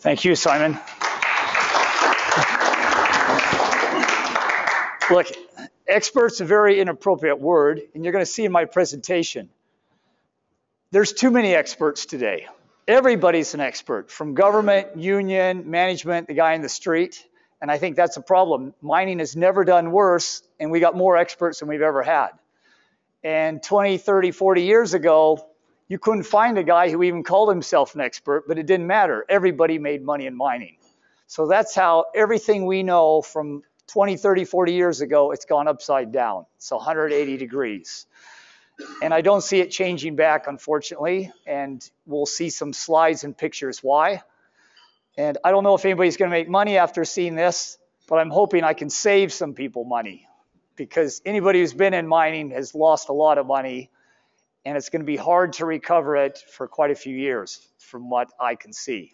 Thank you, Simon. Look, expert's a very inappropriate word, and you're going to see in my presentation. There's too many experts today. Everybody's an expert, from government, union, management, the guy in the street. And I think that's a problem. Mining has never done worse, and we got more experts than we've ever had. And 20, 30, 40 years ago, you couldn't find a guy who even called himself an expert, but it didn't matter. Everybody made money in mining. So that's how everything we know from 20, 30, 40 years ago, it's gone upside down. It's 180 degrees. And I don't see it changing back, unfortunately. And we'll see some slides and pictures why. And I don't know if anybody's going to make money after seeing this, but I'm hoping I can save some people money because anybody who's been in mining has lost a lot of money and it's going to be hard to recover it for quite a few years from what I can see.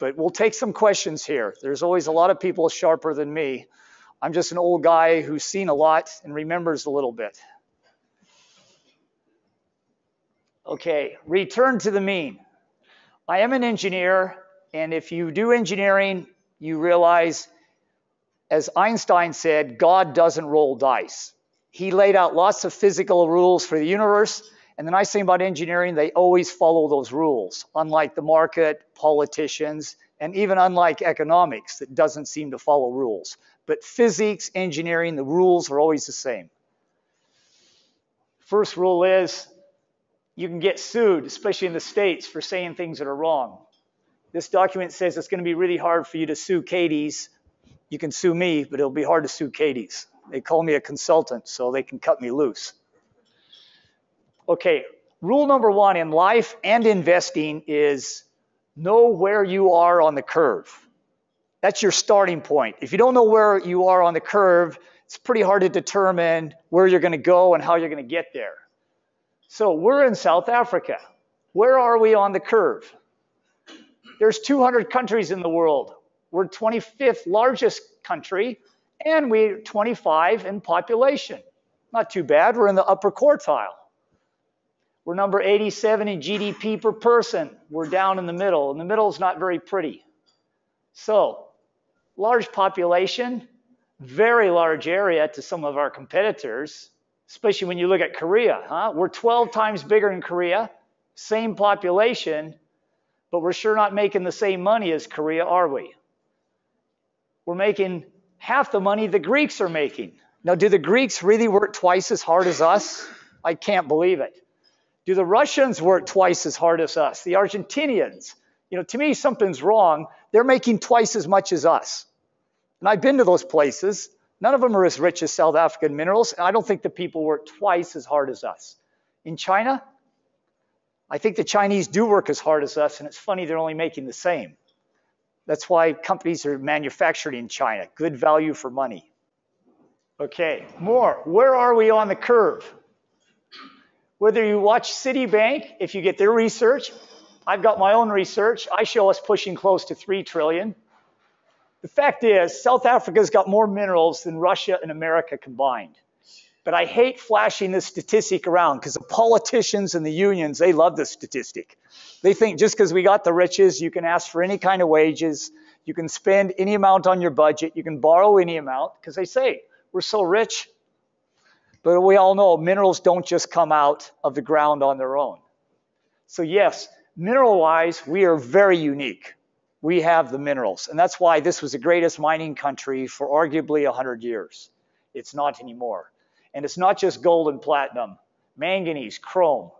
But we'll take some questions here. There's always a lot of people sharper than me. I'm just an old guy who's seen a lot and remembers a little bit. Okay, return to the mean. I am an engineer and if you do engineering, you realize, as Einstein said, God doesn't roll dice. He laid out lots of physical rules for the universe. And the nice thing about engineering, they always follow those rules, unlike the market, politicians, and even unlike economics that doesn't seem to follow rules. But physics, engineering, the rules are always the same. First rule is you can get sued, especially in the States, for saying things that are wrong. This document says it's going to be really hard for you to sue Cadiz. You can sue me, but it'll be hard to sue Cadiz. They call me a consultant, so they can cut me loose. Okay, rule number one in life and investing is know where you are on the curve. That's your starting point. If you don't know where you are on the curve, it's pretty hard to determine where you're going to go and how you're going to get there. So we're in South Africa. Where are we on the curve? There's 200 countries in the world. We're 25th largest country, and we're 25 in population. Not too bad. We're in the upper quartile. We're number 87 in GDP per person. We're down in the middle, and the middle is not very pretty. So, large population, very large area to some of our competitors, especially when you look at Korea. Huh? We're 12 times bigger in Korea, same population, but we're sure not making the same money as Korea, are we? We're making half the money the Greeks are making. Now, do the Greeks really work twice as hard as us? I can't believe it. Do the Russians work twice as hard as us? The Argentinians? You know, to me, something's wrong. They're making twice as much as us. And I've been to those places. None of them are as rich as South African minerals, and I don't think the people work twice as hard as us. In China, I think the Chinese do work as hard as us, and it's funny they're only making the same. That's why companies are manufactured in China. Good value for money. Okay, more. Where are we on the curve? Whether you watch Citibank, if you get their research, I've got my own research. I show us pushing close to 3 trillion. The fact is, South Africa's got more minerals than Russia and America combined. But I hate flashing this statistic around because the politicians and the unions, they love this statistic. They think just because we got the riches, you can ask for any kind of wages, you can spend any amount on your budget, you can borrow any amount, because they say, we're so rich. But we all know minerals don't just come out of the ground on their own. So, yes, mineral wise, we are very unique. We have the minerals. And that's why this was the greatest mining country for arguably 100 years. It's not anymore. And it's not just gold and platinum, manganese, chrome.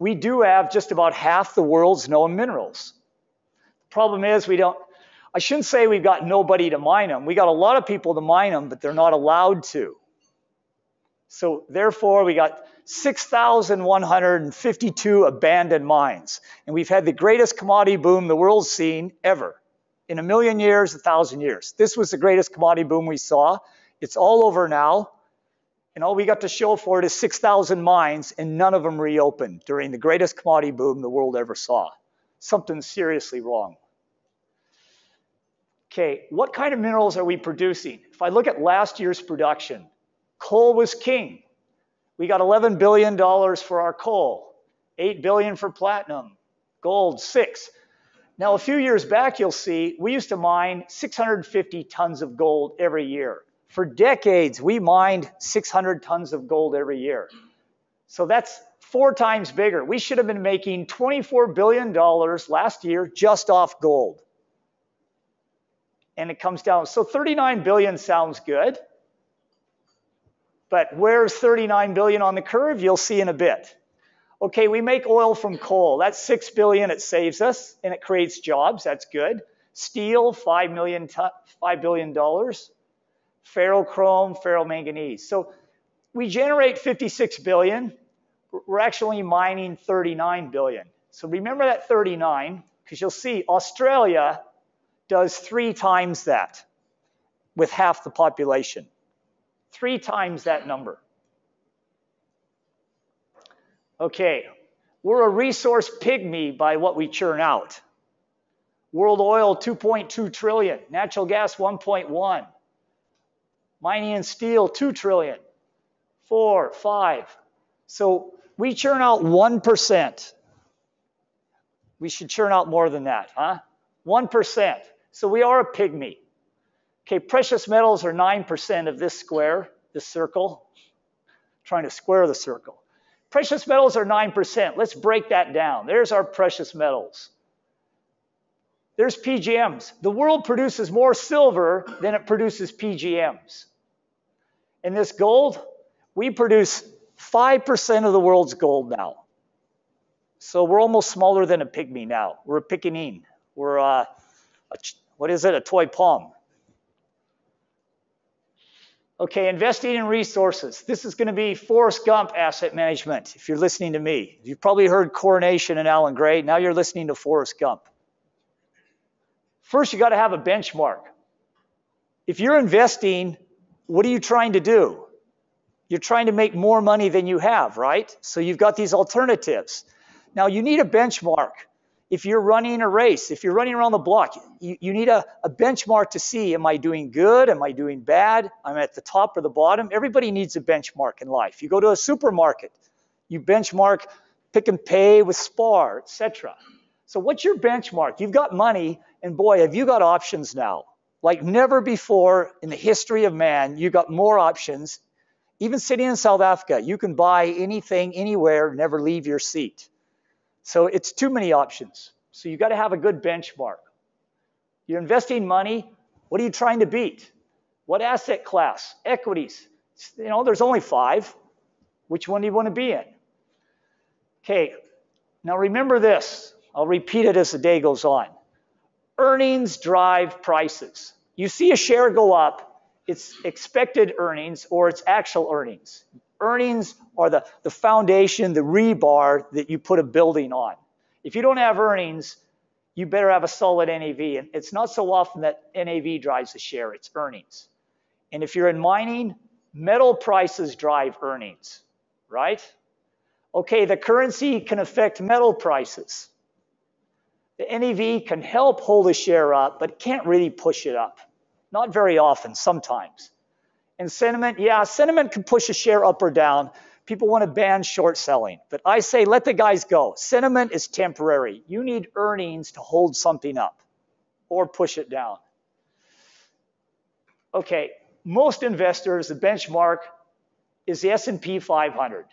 We do have just about half the world's known minerals. The problem is we don't, I shouldn't say we've got nobody to mine them. We got a lot of people to mine them, but they're not allowed to. So therefore, we got 6,152 abandoned mines. And we've had the greatest commodity boom the world's seen ever. In a million years, a thousand years. This was the greatest commodity boom we saw. It's all over now. And all we got to show for it is 6,000 mines, and none of them reopened during the greatest commodity boom the world ever saw. Something seriously wrong. Okay, what kind of minerals are we producing? If I look at last year's production, coal was king. We got $11 billion for our coal, 8 billion for platinum, gold, six. Now, a few years back, you'll see we used to mine 650 tons of gold every year. For decades, we mined 600 tons of gold every year. So that's four times bigger. We should have been making $24 billion last year just off gold. And it comes down. So 39 billion sounds good. But where's 39 billion on the curve? You'll see in a bit. Okay, we make oil from coal. That's 6 billion it saves us and it creates jobs. That's good. Steel, 5 million 5 billion dollars. Ferrochrome, ferromanganese. So we generate 56 billion. We're actually mining 39 billion. So remember that 39 because you'll see Australia does 3 times that with half the population. 3 times that number. Okay, we're a resource pygmy by what we churn out. World oil 2.2 trillion, natural gas 1.1, mining and steel 2 trillion, 4, 5. So we churn out 1%. We should churn out more than that, huh? 1%. So we are a pygmy. Okay, precious metals are 9% of this square, this circle. trying to square the circle. Precious metals are 9%. Let's break that down. There's our precious metals. There's PGMs. The world produces more silver than it produces PGMs. In this gold, we produce 5% of the world's gold now. So we're almost smaller than a pygmy now. We're a pickaninny. We're uh, a, what is it, a toy palm. Okay, investing in resources. This is going to be Forrest Gump asset management, if you're listening to me. You've probably heard Coronation and Allan Gray. Now you're listening to Forrest Gump. First, you got to have a benchmark. If you're investing, what are you trying to do? You're trying to make more money than you have, right? So you've got these alternatives. Now you need a benchmark if you're running a race, if you're running around the block, you, you need a, a, benchmark to see, am I doing good? Am I doing bad? I'm at the top or the bottom. Everybody needs a benchmark in life. You go to a supermarket, you benchmark Pick n Pay with Spar, etc. So what's your benchmark? You've got money, and boy, have you got options now. Like never before in the history of man, you've got more options. Even sitting in South Africa, you can buy anything, anywhere, never leave your seat. So it's too many options. So you've got to have a good benchmark. You're investing money. What are you trying to beat? What asset class? Equities. You know, there's only five. Which one do you want to be in? Okay. Now remember this. I'll repeat it as the day goes on. Earnings drive prices. You see a share go up, it's expected earnings or it's actual earnings. Earnings are the, the foundation, the rebar that you put a building on. If you don't have earnings, you better have a solid NAV. And it's not so often that NAV drives the share, it's earnings. And if you're in mining, metal prices drive earnings, right? Okay, the currency can affect metal prices. The NAV can help hold a share up, but can't really push it up. Not very often, sometimes. And sentiment, yeah, sentiment can push a share up or down. People want to ban short selling, but I say let the guys go. Sentiment is temporary. You need earnings to hold something up or push it down. Okay, most investors, the benchmark is the S&P 500.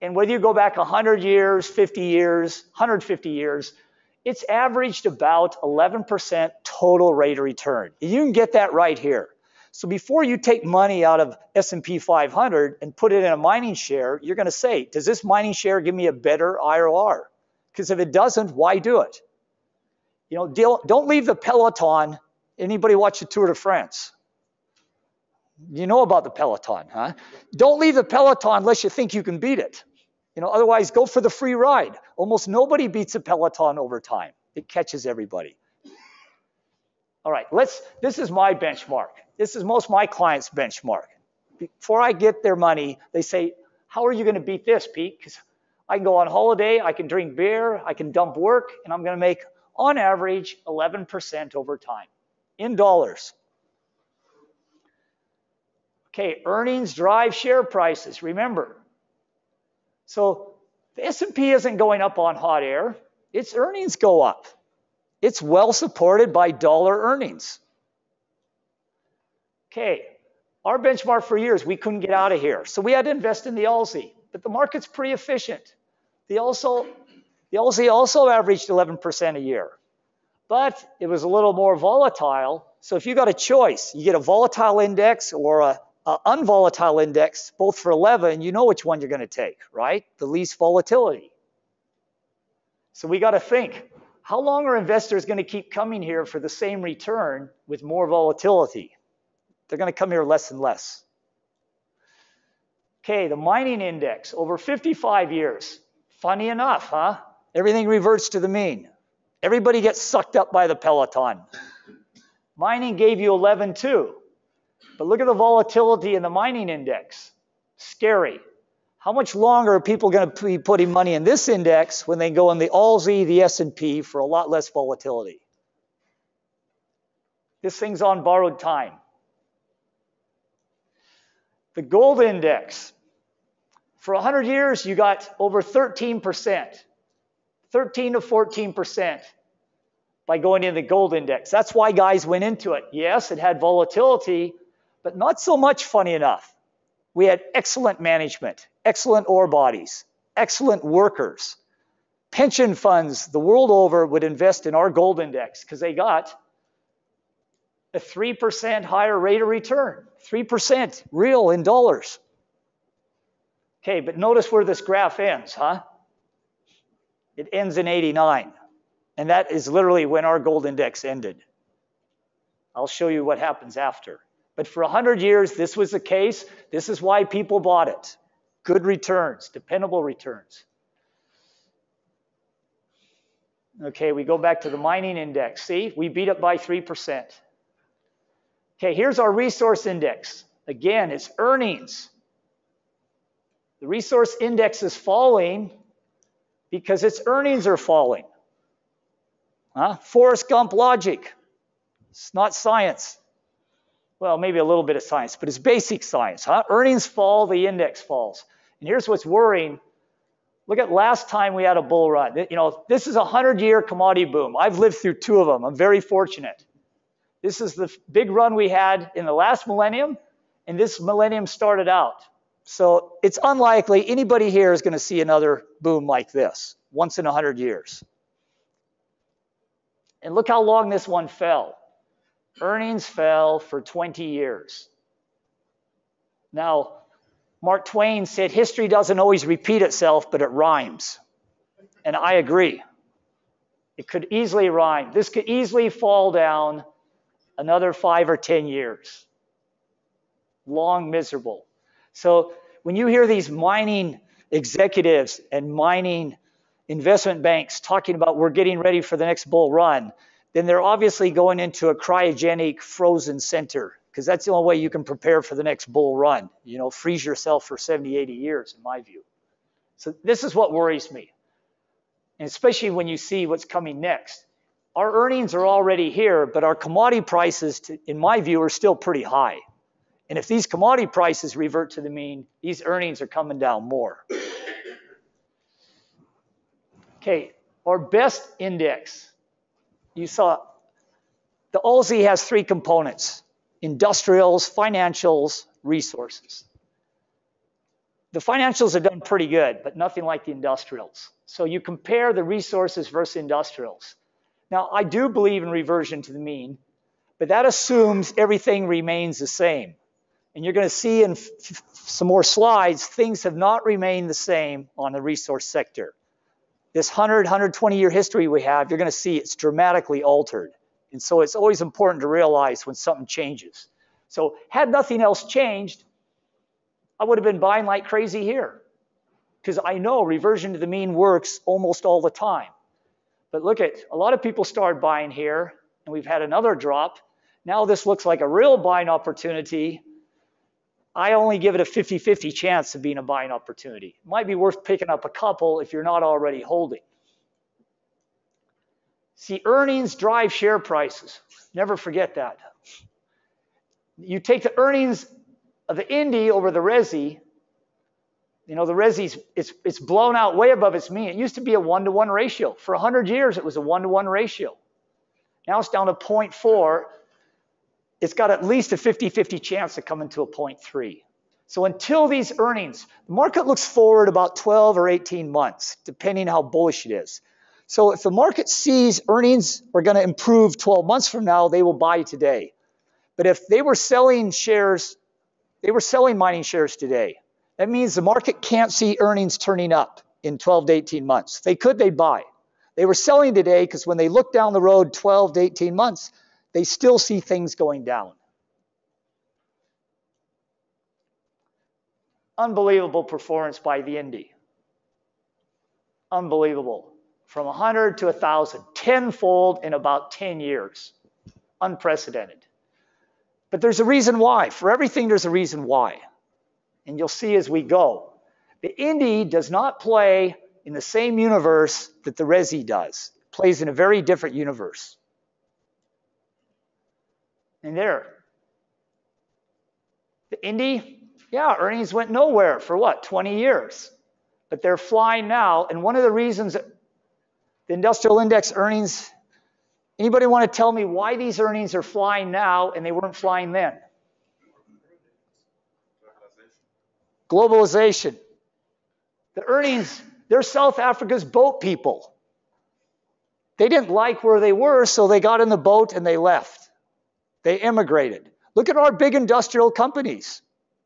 And whether you go back 100 years, 50 years, 150 years, it's averaged about 11% total rate of return. You can get that right here. So before you take money out of S&P 500 and put it in a mining share, you're going to say, does this mining share give me a better IRR? Because if it doesn't, why do it? You know, don't leave the peloton. Anybody watch the Tour de France? You know about the peloton, huh? Don't leave the peloton unless you think you can beat it. You know, otherwise go for the free ride. Almost nobody beats a peloton over time. It catches everybody. All right, let's this is my benchmark. This is most my clients' benchmark. Before I get their money, they say, How are you going to beat this, Pete? Because I can go on holiday, I can drink beer, I can dump work, and I'm going to make, on average, 11% over time in dollars. Okay, earnings drive share prices, remember. So the S&P isn't going up on hot air, its earnings go up. It's well supported by dollar earnings. Okay, our benchmark for years, we couldn't get out of here. So we had to invest in the Aussie, but the market's pretty efficient. The, also, the Aussie also averaged 11% a year, but it was a little more volatile. So if you got a choice, you get a volatile index or a, a unvolatile index, both for 11, you know which one you're going to take, right? The least volatility. So we got to think, how long are investors going to keep coming here for the same return with more volatility? They're going to come here less and less. Okay, the mining index over 55 years. Funny enough, huh? Everything reverts to the mean. Everybody gets sucked up by the peloton. Mining gave you 11 too. But look at the volatility in the mining index. Scary. How much longer are people going to be putting money in this index when they go in the Aussie, the S&P for a lot less volatility? This thing's on borrowed time. The gold index. For 100 years, you got over 13%. 13 to 14% by going in the gold index. That's why guys went into it. Yes, it had volatility, but not so much funny enough. We had excellent management, excellent ore bodies, excellent workers. Pension funds the world over would invest in our gold index because they got a 3% higher rate of return, 3% real in dollars. Okay, but notice where this graph ends, huh? It ends in 89. And that is literally when our gold index ended. I'll show you what happens after. But for 100 years, this was the case. This is why people bought it. Good returns, dependable returns. Okay, we go back to the mining index. See, we beat it by 3%. Okay, here's our resource index. Again, it's earnings. The resource index is falling because its earnings are falling. Huh? Forrest Gump logic. It's not science. Well, maybe a little bit of science, but it's basic science. Huh? Earnings fall, the index falls. And here's what's worrying. Look at last time we had a bull run. You know, this is a 100-year commodity boom. I've lived through two of them. I'm very fortunate. This is the big run we had in the last millennium, and this millennium started out. So it's unlikely anybody here is going to see another boom like this once in 100 years. And look how long this one fell. Earnings fell for 20 years. Now, Mark Twain said history doesn't always repeat itself, but it rhymes. And I agree. It could easily rhyme. This could easily fall down another five or 10 years. Long, miserable. So when you hear these mining executives and mining investment banks talking about we're getting ready for the next bull run, then they're obviously going into a cryogenic frozen center because that's the only way you can prepare for the next bull run. You know, freeze yourself for 70, 80 years, in my view. So this is what worries me. And especially when you see what's coming next. Our earnings are already here, but our commodity prices, to, in my view, are still pretty high. And if these commodity prices revert to the mean, these earnings are coming down more. Okay, our best index. You saw the Aussie has three components industrials, financials, resources. The financials have done pretty good, but nothing like the industrials. So you compare the resources versus industrials. Now, I do believe in reversion to the mean, but that assumes everything remains the same. And you're going to see in some more slides, things have not remained the same on the resource sector. This 100, 120 year history we have, you're going to see it's dramatically altered. And so it's always important to realize when something changes. So had nothing else changed, I would have been buying like crazy here. Because I know reversion to the mean works almost all the time. But look at, a lot of people started buying here, and we've had another drop. Now this looks like a real buying opportunity I only give it a 50 50 chance of being a buying opportunity. It might be worth picking up a couple if you're not already holding. See, earnings drive share prices. Never forget that. You take the earnings of the Indy over the Resi, you know, the Resi's it's it's blown out way above its mean. It used to be a one to one ratio. For 100 years, it was a one to one ratio. Now it's down to 0.4. It's got at least a 50-50 chance of coming to a 0.3. So until these earnings, the market looks forward about 12 or 18 months, depending how bullish it is. So if the market sees earnings are going to improve 12 months from now, they will buy today. But if they were selling shares, they were selling mining shares today. That means the market can't see earnings turning up in 12 to 18 months. If they could, they'd buy. They were selling today because when they look down the road 12 to 18 months, they still see things going down. Unbelievable performance by the Indy. Unbelievable. From 100 to 1,000, tenfold in about 10 years. Unprecedented. But there's a reason why. For everything, there's a reason why. And you'll see as we go. The Indy does not play in the same universe that the Resi does. It plays in a very different universe. And there. The Indy, yeah, earnings went nowhere for what, 20 years. But they're flying now. And one of the reasons the industrial index earnings, anybody want to tell me why these earnings are flying now and they weren't flying then? Globalization. The earnings, they're South Africa's boat people. They didn't like where they were, so they got in the boat and they left. They immigrated. Look at our big industrial companies,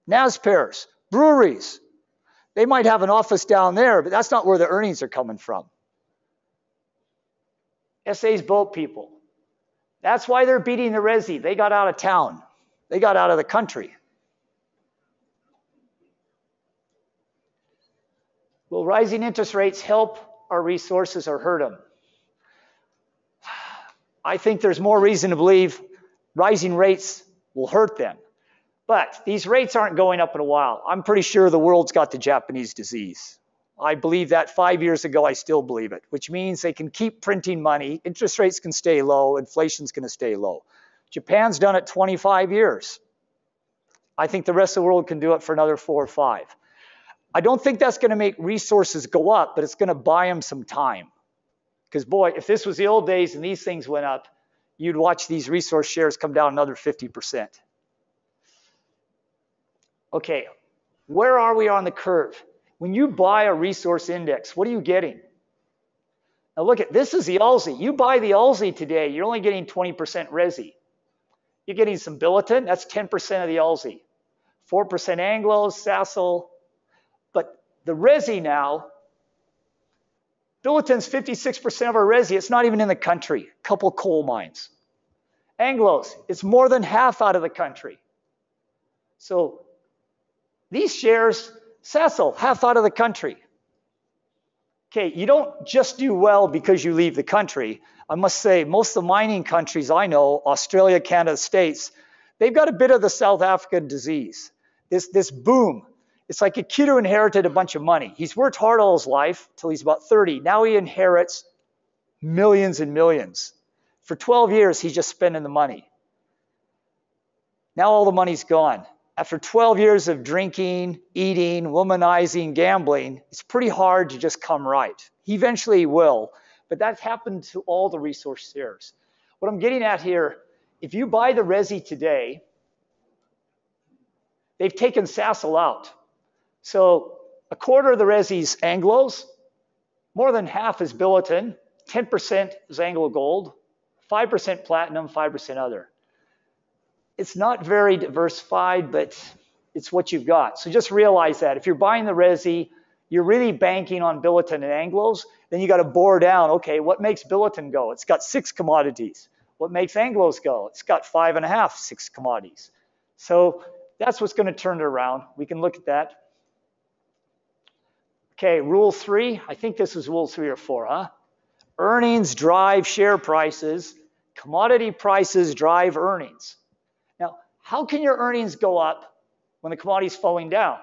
Naspers, breweries. They might have an office down there, but that's not where the earnings are coming from. SA's boat people. That's why they're beating the Resi. They got out of town. They got out of the country. Will rising interest rates help our resources or hurt them? I think there's more reason to believe rising rates will hurt them. But these rates aren't going up in a while. I'm pretty sure the world's got the Japanese disease. I believe that five years ago, I still believe it, which means they can keep printing money, interest rates can stay low, inflation's going to stay low. Japan's done it 25 years. I think the rest of the world can do it for another four or five. I don't think that's going to make resources go up, but it's going to buy them some time. Because, boy, if this was the old days and these things went up, you'd watch these resource shares come down another 50%. Okay, where are we on the curve? When you buy a resource index, what are you getting? Now look at this is the Aussie. You buy the Aussie today, you're only getting 20% Resi. You're getting some Billiton, that's 10% of the Aussie. 4% Anglo, Sasol, But the resi now, Billiton's 56% of our resi. It's not even in the country. A couple coal mines. Anglos, it's more than half out of the country. So these shares, Sasol, half out of the country. Okay, you don't just do well because you leave the country. I must say, most of the mining countries I know, Australia, Canada, States, they've got a bit of the South African disease. This, this boom it's like a kid who inherited a bunch of money. He's worked hard all his life till he's about 30. Now he inherits millions and millions. For 12 years, he's just spending the money. Now all the money's gone. After 12 years of drinking, eating, womanizing, gambling, it's pretty hard to just come right. He eventually will, but that's happened to all the resource shares. What I'm getting at here, if you buy the Resi today, they've taken Sasol out. So a quarter of the Resi's Anglos, more than half is Billiton, 10% is Anglo Gold, 5% platinum, 5% other. It's not very diversified, but it's what you've got. So just realize that. If you're buying the Resi, you're really banking on Billiton and Anglos, then you got to bore down, okay, what makes Billiton go? It's got six commodities. What makes Anglos go? It's got five and a half, six commodities. So that's what's going to turn it around. We can look at that. Okay, rule three. I think this is rule three or four, huh? Earnings drive share prices. Commodity prices drive earnings. Now, how can your earnings go up when the commodity's falling down?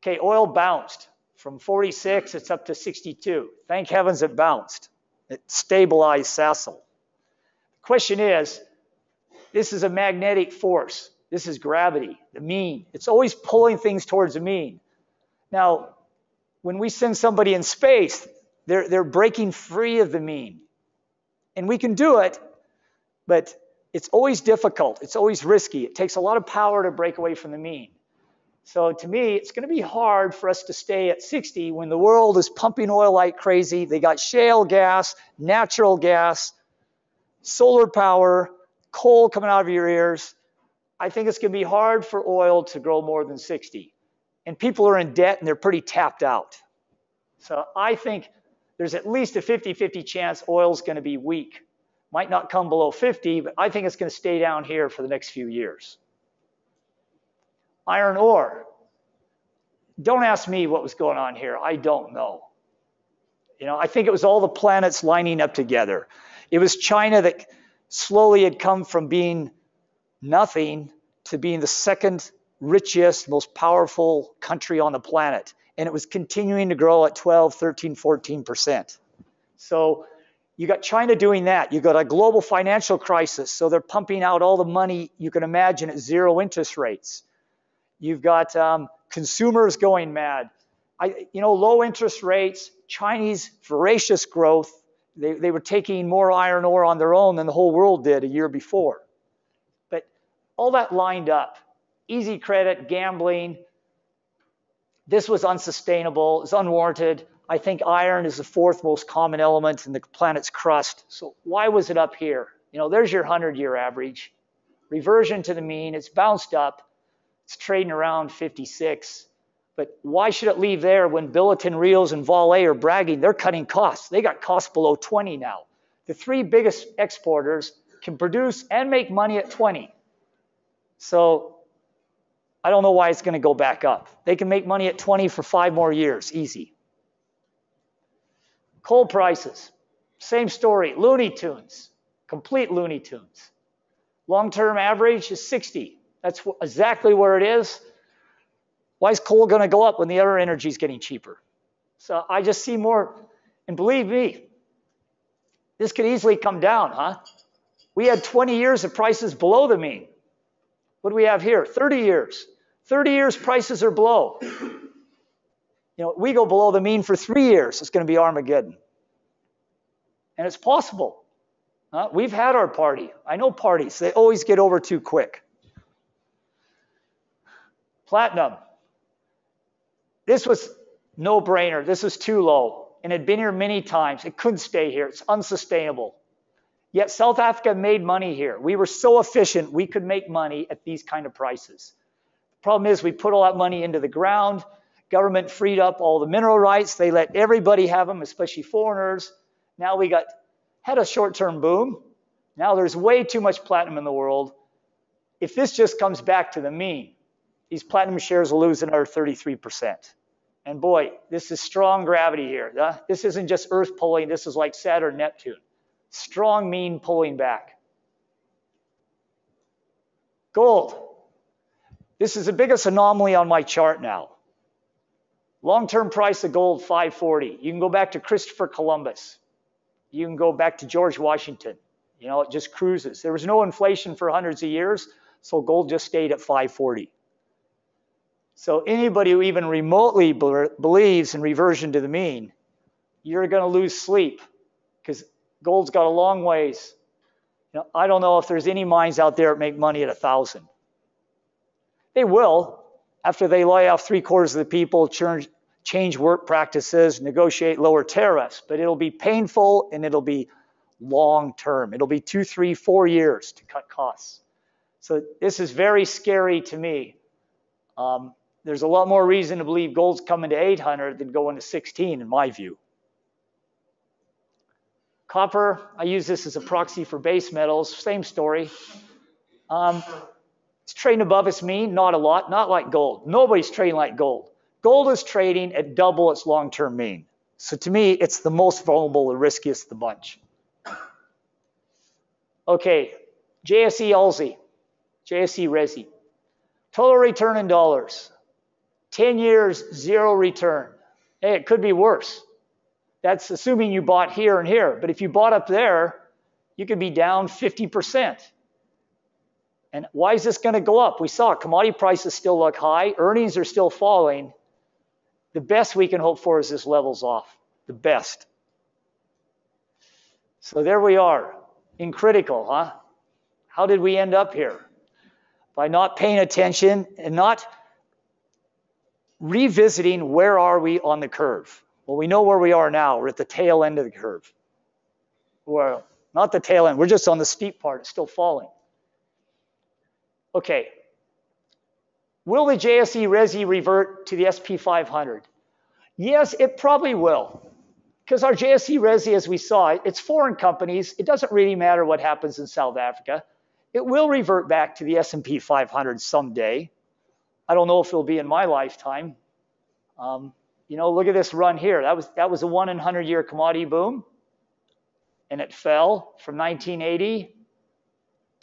Okay, oil bounced from 46, it's up to 62. Thank heavens it bounced. It stabilized Sasol. The question is, this is a magnetic force. This is gravity, the mean. It's always pulling things towards the mean. Now, when we send somebody in space, they're, they're breaking free of the mean. And we can do it But it's always difficult. It's always risky. It takes a lot of power to break away from the mean. So to me, it's going to be hard for us to stay at 60 when the world is pumping oil like crazy. They got shale gas, natural gas, solar power, coal coming out of your ears. I think it's going to be hard for oil to grow more than 60. And people are in debt and they're pretty tapped out. So I think there's at least a 50 50 chance oil's going to be weak. Might not come below 50, but I think it's going to stay down here for the next few years. Iron ore. Don't ask me what was going on here. I don't know. You know, I think it was all the planets lining up together. It was China that slowly had come from being nothing to being the second richest, most powerful country on the planet. And it was continuing to grow at 12, 13, 14%. So you got China doing that. You got a global financial crisis. So they're pumping out all the money you can imagine at zero interest rates. You've got um, consumers going mad. I, you know, low interest rates, Chinese voracious growth. They, they were taking more iron ore on their own than the whole world did a year before. But all that lined up easy credit, gambling. This was unsustainable, it's unwarranted. I think iron is the fourth most common element in the planet's crust. So why was it up here? You know, there's your 100 year average. Reversion to the mean, it's bounced up. It's trading around 56. But why should it leave there when Billiton, Rios, and Vale are bragging they're cutting costs? They got costs below 20 now. The three biggest exporters can produce and make money at 20. So I don't know why it's going to go back up. They can make money at 20 for five more years, easy. Coal prices, same story. Looney Tunes, complete Looney Tunes. Long term average is 60. That's exactly where it is. Why is coal going to go up when the other energy is getting cheaper? So I just see more, and believe me, this could easily come down, huh? We had 20 years of prices below the mean. What do we have here? 30 years. 30 years, prices are below. You know, we go below the mean for three years, it's going to be Armageddon. And it's possible. Uh, we've had our party. I know parties, they always get over too quick. Platinum. This was no brainer. This was too low and it had been here many times. It couldn't stay here. It's unsustainable. Yet South Africa made money here. We were so efficient, we could make money at these kind of prices. Problem is, we put all that money into the ground. Government freed up all the mineral rights. They let everybody have them, especially foreigners. Now we got had a short-term boom. Now there's way too much platinum in the world. If this just comes back to the mean, these platinum shares will lose another 33%. And boy, this is strong gravity here. Uh, this isn't just Earth pulling. This is like Saturn, Neptune. Strong mean pulling back. Gold. This is the biggest anomaly on my chart now. Long-term price of gold, 540. You can go back to Christopher Columbus. You can go back to George Washington. You know, it just cruises. There was no inflation for hundreds of years, so gold just stayed at 540. So anybody who even remotely believes in reversion to the mean, you're going to lose sleep because gold's got a long ways. I don't know if there's any mines out there that make money at a thousand. They will after they lay off three quarters of the people, change, change work practices, negotiate lower tariffs. But it'll be painful and it'll be long term. It'll be two, three, four years to cut costs. So this is very scary to me. Um, there's a lot more reason to believe gold's coming to 800 than going to 16, in my view. Copper, I use this as a proxy for base metals. Same story. Um, it's trading above its mean, not a lot, not like gold. Nobody's trading like gold. Gold is trading at double its long term mean. So to me, it's the most vulnerable, the riskiest of the bunch. Okay, JSE ALSI, JSE Resi. Total return in dollars. 10 years, zero return. Hey, it could be worse. That's assuming you bought here and here. But if you bought up there, you could be down 50%. And why is this going to go up? We saw commodity prices still look high, earnings are still falling. The best we can hope for is this levels off. The best. So there we are in critical, huh? How did we end up here? By not paying attention and not revisiting where are we on the curve. Well, we know where we are now. We're at the tail end of the curve. Well, not the tail end. We're just on the steep part. It's still falling. Okay. Will the JSE Resi revert to the SP 500? Yes, it probably will. Because our JSE Resi, as we saw, it's foreign companies. It doesn't really matter what happens in South Africa. It will revert back to the S&P 500 someday. I don't know if it'll be in my lifetime. Um, you know, look at this run here. That was that was a one in hundred year commodity boom, and it fell from 1980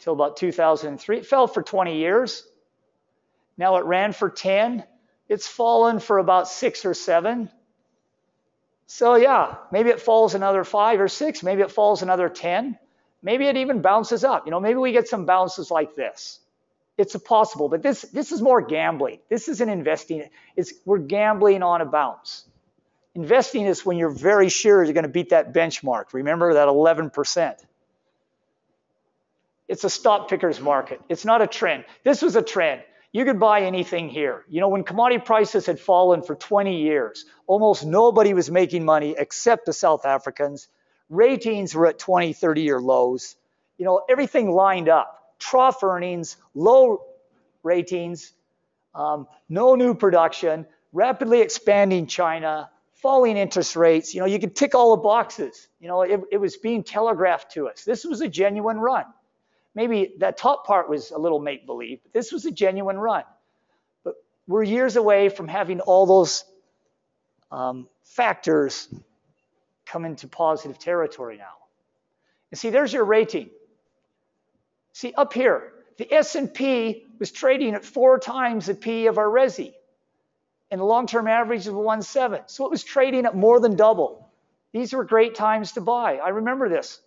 till about 2003. It fell for 20 years. Now it ran for 10. It's fallen for about six or seven. So yeah, maybe it falls another five or six. Maybe it falls another 10. Maybe it even bounces up. You know, maybe we get some bounces like this it's possible, but this this is more gambling. This isn't investing. It's we're gambling on a bounce. Investing is when you're very sure you're going to beat that benchmark. Remember that 11%. It's a stock picker's market. It's not a trend. This was a trend. You could buy anything here. You know, when commodity prices had fallen for 20 years, almost nobody was making money except the South Africans. Ratings were at 20, 30 year lows. You know, everything lined up trough earnings, low ratings, um, no new production, rapidly expanding China, falling interest rates. You know, you could tick all the boxes. You know, it, it was being telegraphed to us. This was a genuine run. Maybe that top part was a little make believe, but this was a genuine run. But we're years away from having all those um, factors come into positive territory now. And see, there's your rating. See, up here, the S&P was trading at four times the P of our Resi, and the long-term average of 1.7. So it was trading at more than double. These were great times to buy. I remember this.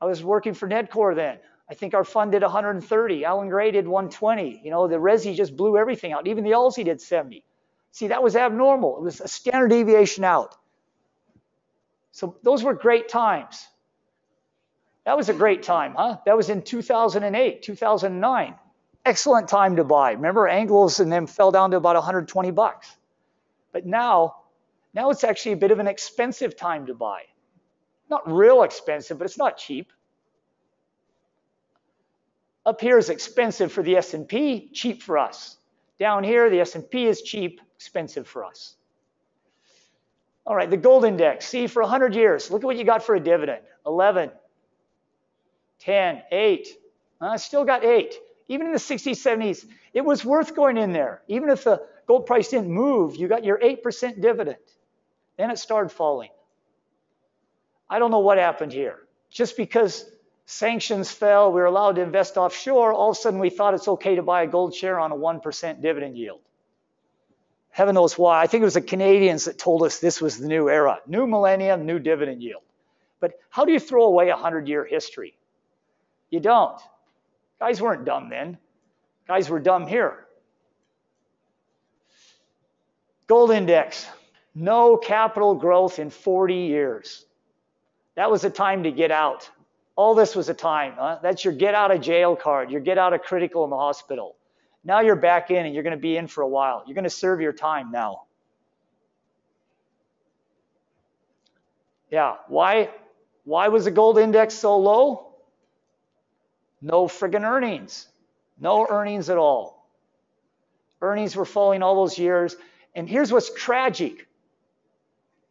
I was working for Nedcor then. I think our fund did 130. Allan Gray did 120. You know, the Resi just blew everything out. Even the Aussie did 70. See, that was abnormal. It was a standard deviation out. So those were great times. That was a great time, huh? That was in 2008, 2009. Excellent time to buy. Remember, Anglos and them fell down to about 120 bucks. But now, now it's actually a bit of an expensive time to buy. Not real expensive, but it's not cheap. Up here is expensive for the S&P, cheap for us. Down here, the S&P is cheap, expensive for us. All right, the gold index. See, for 100 years, look at what you got for a dividend. 11, 10, 8. I still got 8. Even in the 60s, 70s, it was worth going in there. Even if the gold price didn't move, you got your 8% dividend. Then it started falling. I don't know what happened here. Just because sanctions fell, we were allowed to invest offshore, all of a sudden we thought it's okay to buy a gold share on a 1% dividend yield. Heaven knows why. I think it was the Canadians that told us this was the new era. New millennium, new dividend yield. But how do you throw away a 100 year history? You don't. Guys weren't dumb then. Guys were dumb here. Gold index, no capital growth in 40 years. That was a time to get out. All this was a time. Huh? That's your get out of jail card, your get out of critical in the hospital. Now you're back in and you're going to be in for a while. You're going to serve your time now. Yeah, why why was the gold index so low? No friggin' earnings. No earnings at all. Earnings were falling all those years. And here's what's tragic.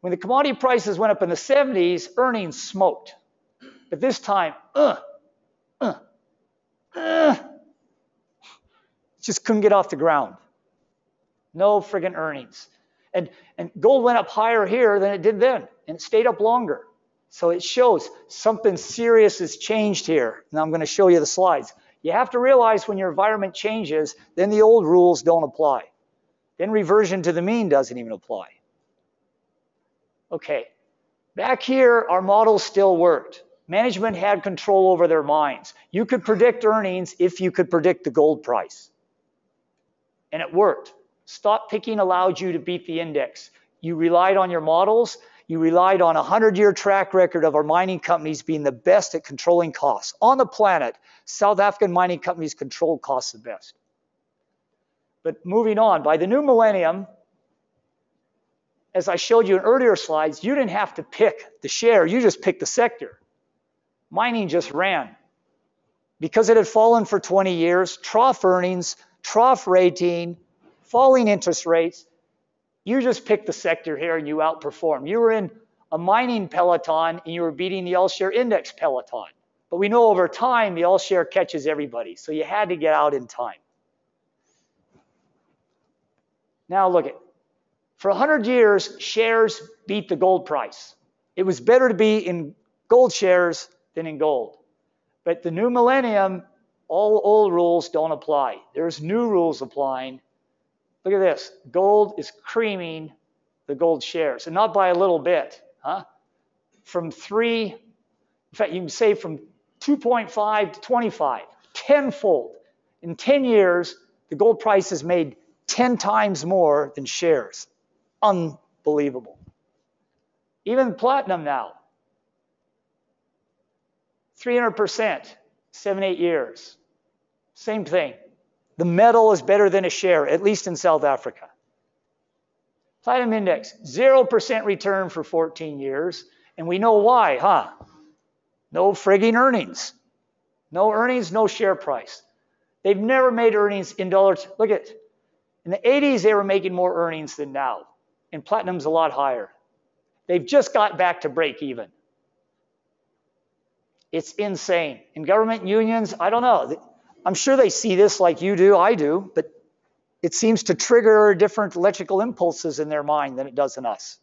When the commodity prices went up in the 70s, earnings smoked. But this time, uh, uh, uh, just couldn't get off the ground. No friggin' earnings. And, and gold went up higher here than it did then, and it stayed up longer. So it shows something serious has changed here. Now I'm going to show you the slides. You have to realize when your environment changes, then the old rules don't apply. Then reversion to the mean doesn't even apply. Okay, back here, our models still worked. Management had control over their minds. You could predict earnings if you could predict the gold price. And it worked. Stock picking allowed you to beat the index. You relied on your models you relied on a 100 year track record of our mining companies being the best at controlling costs. On the planet, South African mining companies control costs the best. But moving on, by the new millennium, as I showed you in earlier slides, you didn't have to pick the share, you just picked the sector. Mining just ran. Because it had fallen for 20 years, trough earnings, trough rating, falling interest rates, you just picked the sector here and you outperformed. You were in a mining peloton and you were beating the all share index peloton. But we know over time the all share catches everybody. So you had to get out in time. Now look at for 100 years, shares beat the gold price. It was better to be in gold shares than in gold. But the new millennium, all old rules don't apply. There's new rules applying Look at this. Gold is creaming the gold shares, and not by a little bit, huh? From three, in fact, you can say from 2.5 to 25, tenfold. In 10 years, the gold price has made 10 times more than shares. Unbelievable. Even platinum now, 300%, seven, eight years. Same thing. The metal is better than a share, at least in South Africa. Platinum index, 0% return for 14 years. And we know why, huh? No frigging earnings. No earnings, no share price. They've never made earnings in dollars. Look at in the 80s, they were making more earnings than now. And platinum's a lot higher. They've just got back to break even. It's insane. In government unions, I don't know. I'm sure they see this like you do, I do, but it seems to trigger different electrical impulses in their mind than it does in us.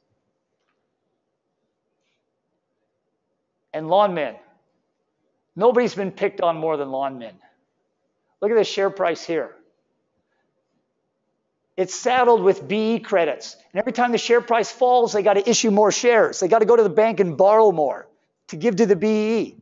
And Lonmin. Nobody's been picked on more than Lonmin. Look at the share price here. It's saddled with BE credits. And every time the share price falls, they got to issue more shares. They got to go to the bank and borrow more to give to the BE.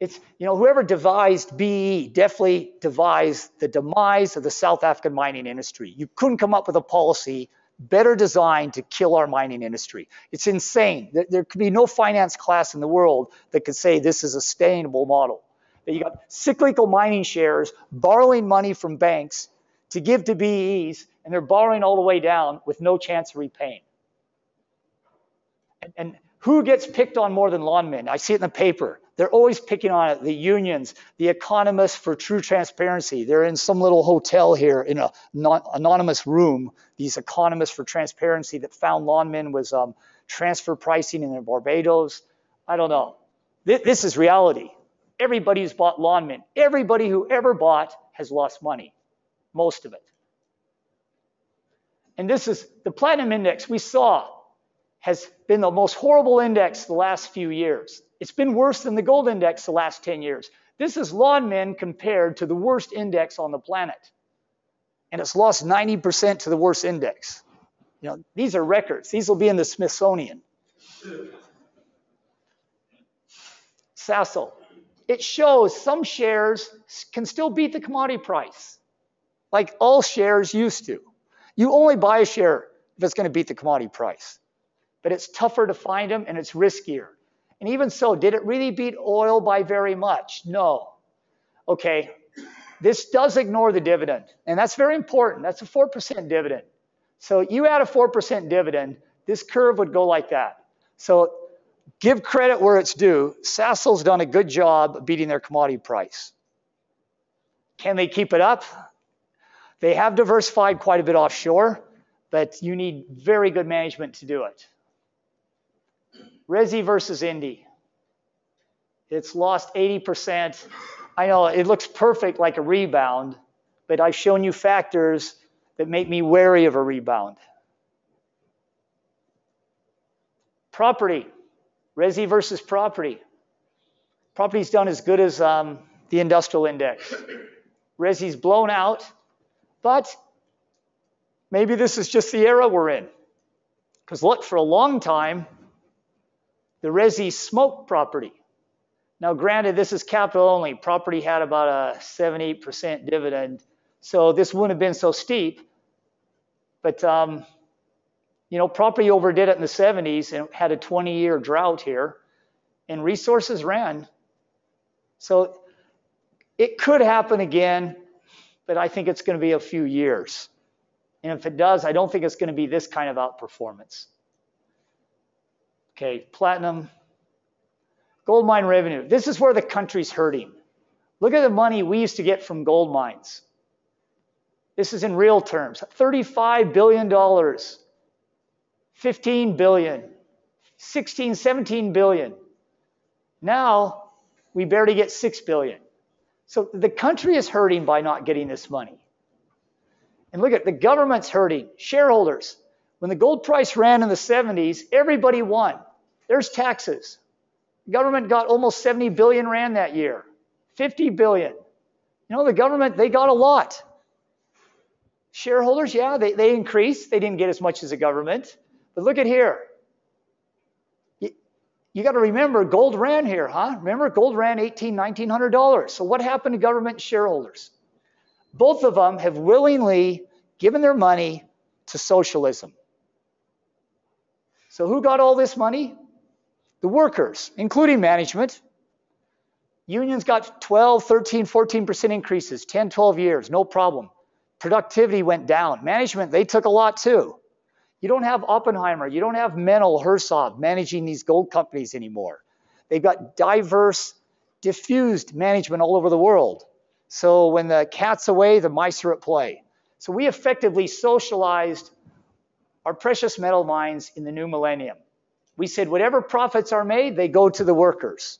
It's, you know, whoever devised BE definitely devised the demise of the South African mining industry. You couldn't come up with a policy better designed to kill our mining industry. It's insane. There, could be no finance class in the world that could say this is a sustainable model. That you got cyclical mining shares borrowing money from banks to give to BEs, and they're borrowing all the way down with no chance of repaying. And, and who gets picked on more than Lonmin? I see it in the paper. They're always picking on it. The unions, the economists for true transparency. They're in some little hotel here in a non- anonymous room. These economists for transparency that found Lonmin was um, transfer pricing in their Barbados. I don't know. This, this is reality. Everybody who's bought Lonmin, everybody who ever bought has lost money, most of it. And this is the platinum index we saw has been the most horrible index the last few years. It's been worse than the gold index the last 10 years. This is Lonmin compared to the worst index on the planet. And it's lost 90% to the worst index. You know, these are records. These will be in the Smithsonian. Sasol. It shows some shares can still beat the commodity price, like all shares used to. You only buy a share if it's going to beat the commodity price. But it's tougher to find them and it's riskier. And even so, did it really beat oil by very much? No. Okay, this does ignore the dividend, and that's very important. That's a 4% dividend. So you add a 4% dividend, this curve would go like that. So give credit where it's due. Sasol's done a good job beating their commodity price. Can they keep it up? They have diversified quite a bit offshore, but you need very good management to do it. Resi versus Indy. It's lost 80%. I know it looks perfect like a rebound, but I've shown you factors that make me wary of a rebound. Property, Resi versus property. Property's done as good as um, the industrial index. Resi's blown out, but maybe this is just the era we're in. Because look, for a long time, the Resi smoke property. Now, granted, this is capital only. Property had about a 78% dividend, so this wouldn't have been so steep. But um, You know, property overdid it in the 70s and had a 20 year drought here, and resources ran. So it could happen again, but I think it's going to be a few years. And if it does, I don't think it's going to be this kind of outperformance. Okay, platinum. Gold mine revenue. This is where the country's hurting. Look at the money we used to get from gold mines. This is in real terms. $35 billion, $15 billion, 16, 17 billion. Now we barely get 6 billion. So the country is hurting by not getting this money. And look at the government's hurting, shareholders. When the gold price ran in the 70s, everybody won. There's taxes. The government got almost 70 billion rand that year. 50 billion. You know, the government, they got a lot. Shareholders, yeah, they, they increased. They didn't get as much as the government. But look at here. You, got to remember, gold ran here, huh? Remember, gold ran 18, 1900 dollars. So what happened to government shareholders? Both of them have willingly given their money to socialism. So who got all this money? The workers, including management. Unions got 12, 13, 14% increases, 10, 12 years, no problem. Productivity went down. Management, they took a lot too. You don't have Oppenheimer, you don't have Menell, Hersov managing these gold companies anymore. They've got diverse, diffused management all over the world. So when the cat's away, the mice are at play. So we effectively socialized our precious metal mines in the new millennium. We said whatever profits are made, they go to the workers.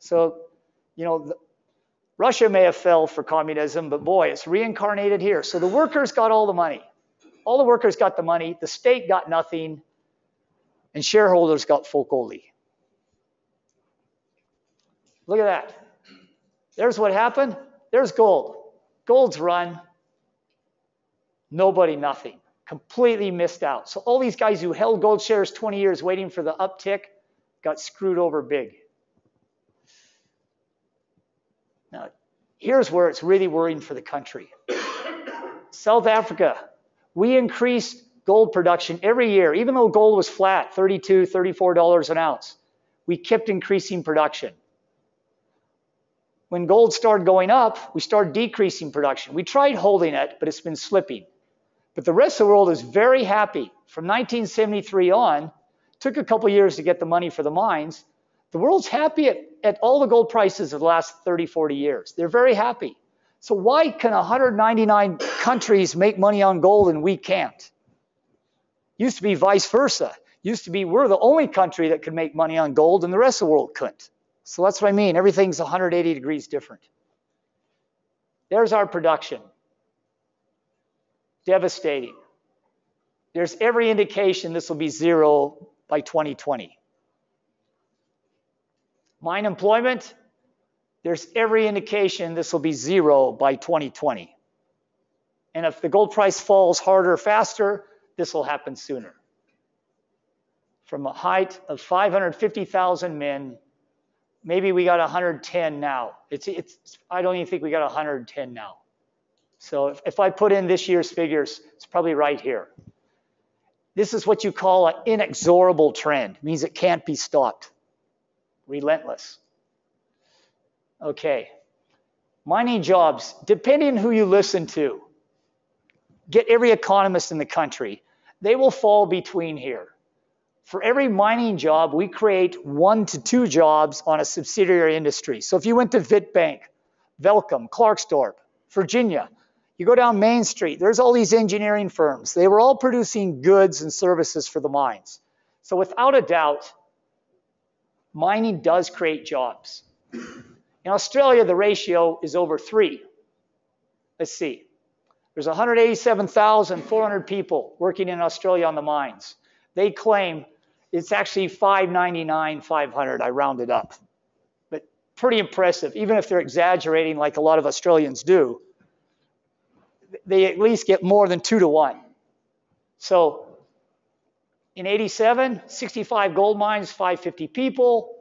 So, you know, Russia may have fell for communism, but boy, it's reincarnated here. So the workers got all the money. All the workers got the money, the state got nothing, and shareholders got folk only. Look at that. There's what happened. There's gold. Gold's run. Nobody, nothing. Completely missed out. So all these guys who held gold shares 20 years waiting for the uptick got screwed over big. Now, here's where it's really worrying for the country. South Africa, we increased gold production every year, even though gold was flat, $32, $34 an ounce. We kept increasing production. When gold started going up, we started decreasing production. We tried holding it, but it's been slipping. But the rest of the world is very happy. From 1973 on, took a couple years to get the money for the mines. The world's happy at, at all the gold prices of the last 30, 40 years. They're very happy. So why can 199 countries make money on gold and we can't? Used to be vice versa. Used to be we're the only country that could make money on gold and the rest of the world couldn't. So that's what I mean. Everything's 180 degrees different. There's our production. Devastating. There's every indication this will be zero by 2020. Mine employment, there's every indication this will be zero by 2020. And if the gold price falls harder, faster, this will happen sooner. From a height of 550,000 men maybe we got 110 now. It's, it's, I don't even think we got 110 now. So if, if I put in this year's figures, it's probably right here. This is what you call an inexorable trend. It means it can't be stopped. Relentless. Okay. Mining jobs, depending who you listen to, get every economist in the country, they will fall between here. For every mining job, we create one to two jobs on a subsidiary industry. So if you went to Witbank, Welkom, Klerksdorp, Virginia, you go down Main Street, there's all these engineering firms. They were all producing goods and services for the mines. So without a doubt, mining does create jobs. In Australia, the ratio is over three. Let's see. There's 187,400 people working in Australia on the mines. They claim it's actually 599, 500. I rounded up. But pretty impressive, even if they're exaggerating like a lot of Australians do. They at least get more than two to one. So in 87, 65 gold mines, 550 people.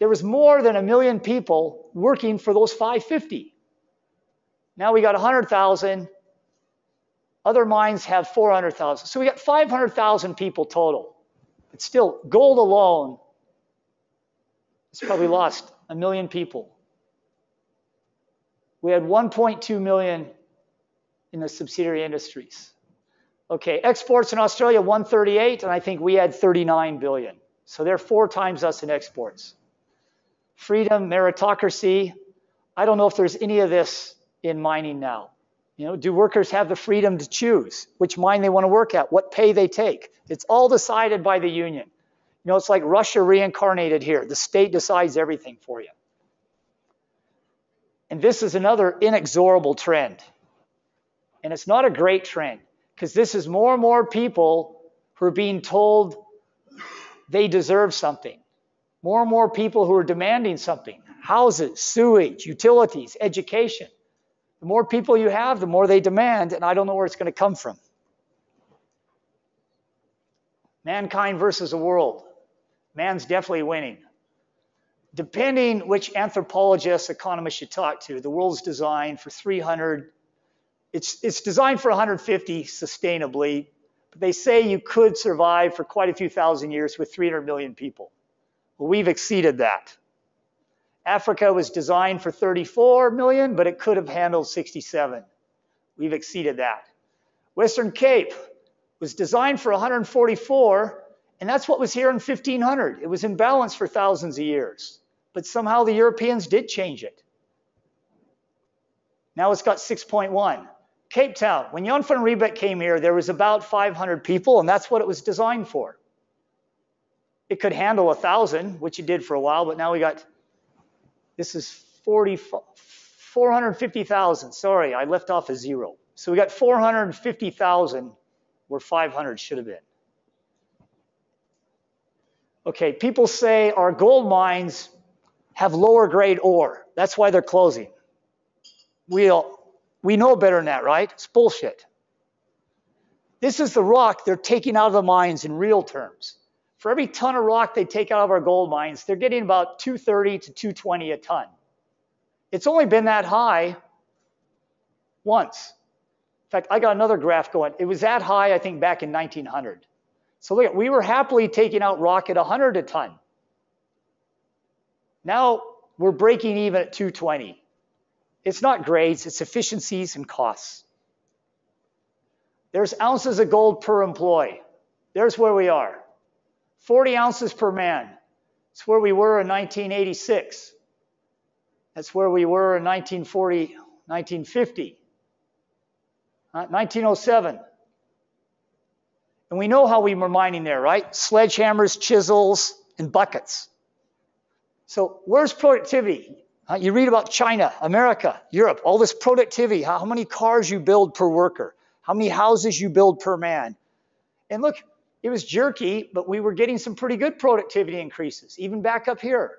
There was more than a million people working for those 550. Now we got 100,000 Other mines have 400,000. So we got 500,000 people total. But still, gold alone has probably lost a million people. We had 1.2 million in the subsidiary industries. Okay, exports in Australia 138, and I think we had 39 billion. So they're four times us in exports. Freedom, meritocracy. I don't know if there's any of this in mining now. You know, do workers have the freedom to choose which mine they want to work at, what pay they take? It's all decided by the union. You know, it's like Russia reincarnated here. The state decides everything for you. And this is another inexorable trend. And it's not a great trend because this is more and more people who are being told they deserve something. More and more people who are demanding something houses, sewage, utilities, education. The more people you have, the more they demand, and I don't know where it's going to come from. Mankind versus the world. Man's definitely winning. Depending which anthropologist, economist you talk to, the world's designed for 300. It's, it's designed for 150 sustainably, but they say you could survive for quite a few thousand years with 300 million people. Well, we've exceeded that. Africa was designed for 34 million, but it could have handled 67. We've exceeded that. Western Cape was designed for 144, and that's what was here in 1500. It was in balance for thousands of years, but somehow the Europeans did change it. Now it's got 6.1. Cape Town, when Jan van Riebeeck came here, there was about 500 people, and that's what it was designed for. It could handle a 1,000, which it did for a while, but now we got this is 40, 450,000. Sorry, I left off a zero. So we got 450,000 where 500 should have been. Okay, people say our gold mines have lower grade ore. That's why they're closing. We'll, we know better than that, right? It's bullshit. This is the rock they're taking out of the mines in real terms. For every ton of rock they take out of our gold mines, they're getting about 230 to 220 a ton. It's only been that high once. In fact, I got another graph going. It was that high, I think, back in 1900. So look, we were happily taking out rock at 100 a ton. Now we're breaking even at 220. It's not grades, it's efficiencies and costs. There's ounces of gold per employee. There's where we are. 40 ounces per man. That's where we were in 1986. That's where we were in 1940, 1950, uh, 1907. And we know how we were mining there, right? Sledgehammers, chisels, and buckets. So where's productivity? Uh, you read about China, America, Europe, all this productivity, how, how many cars you build per worker, how many houses you build per man. And look, it was jerky, but we were getting some pretty good productivity increases, even back up here.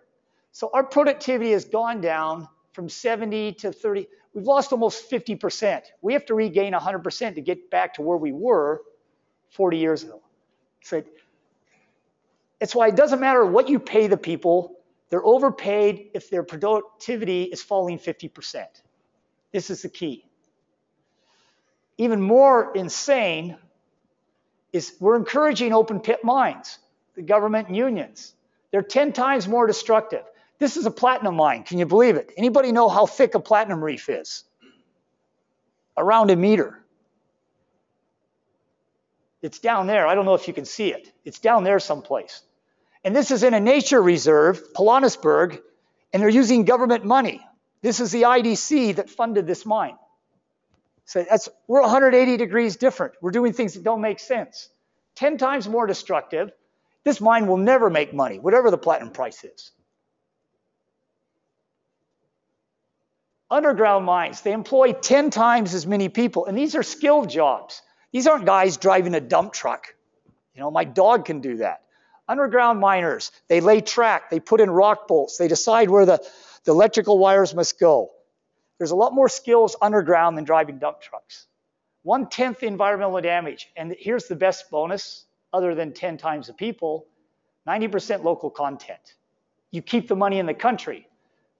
So our productivity has gone down from 70 to 30. We've lost almost 50%. We have to regain 100% to get back to where we were 40 years ago. So it's why it doesn't matter what you pay the people, they're overpaid if their productivity is falling 50%. This is the key. Even more insane is we're encouraging open pit mines, the government and unions. They're 10 times more destructive. This is a platinum mine. Can you believe it? Anybody know how thick a platinum reef is? Around a meter. It's down there. I don't know if you can see it. It's down there someplace. And this is in a nature reserve, Pilanesberg, and they're using government money. This is the IDC that funded this mine. So that's we're 180 degrees different. We're doing things that don't make sense. 10 times more destructive. This mine will never make money, whatever the platinum price is. Underground mines, they employ 10 times as many people, and these are skilled jobs. These aren't guys driving a dump truck. You know, my dog can do that. Underground miners, they lay track, they put in rock bolts, they decide where the, the electrical wires must go. There's a lot more skills underground than driving dump trucks. One tenth the environmental damage. And here's the best bonus, other than 10 times the people 90% local content. You keep the money in the country.